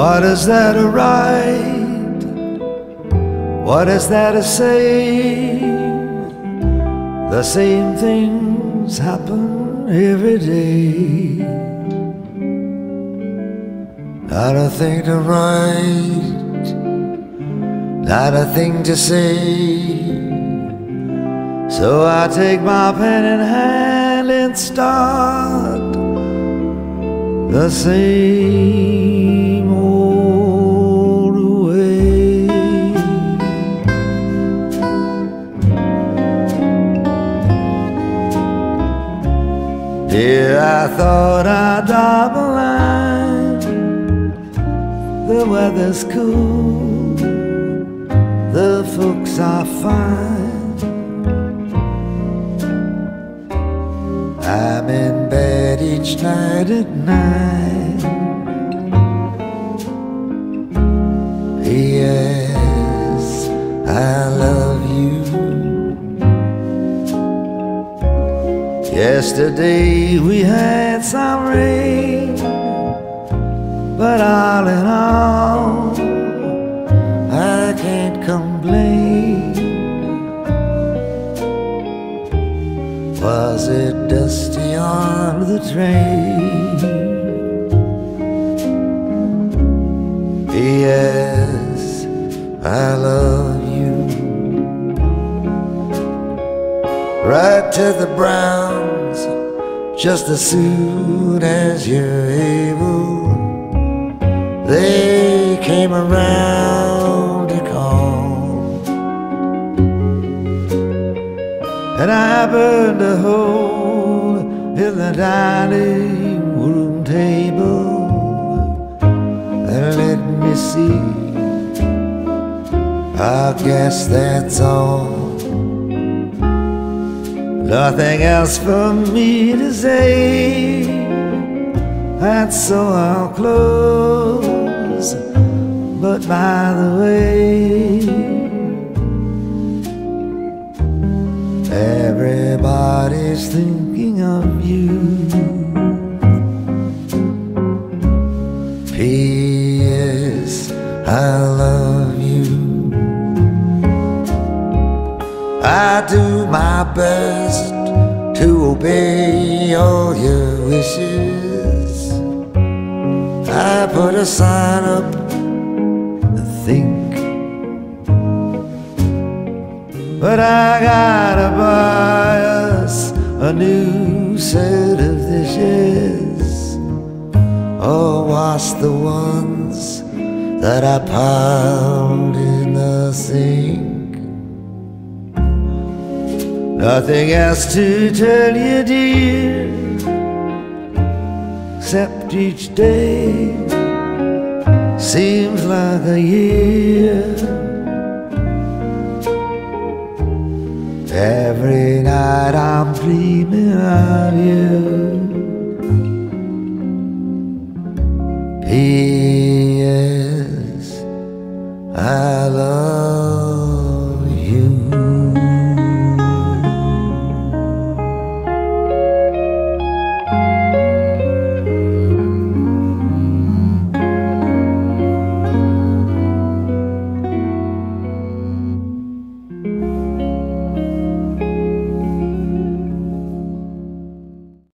What is there to write? What is there to say? The same things happen every day. Not a thing to write, not a thing to say. So I take my pen in hand and start the same Dear, I thought I'd a line. The weather's cool, the folks are fine. I'm in bed each night at night. Yesterday we had some rain, but all in all, I can't complain. Was it dusty on the train? Yes, I love you. Write to the Browns, just as soon as you're able. They came around to call. And I burned a hole in the dining room table. And let me see, I guess that's all. Nothing else for me to say. And so I'll close. But by the way, everybody's thinking of you. P.S. I love I do my best to obey all your wishes. I put a sign up to think, but I gotta buy us a new set of dishes oh, or wash the ones that I piled in the sink. Nothing else to tell you, dear, except each day seems like a year. Every night I'm dreaming of you. P.S. I love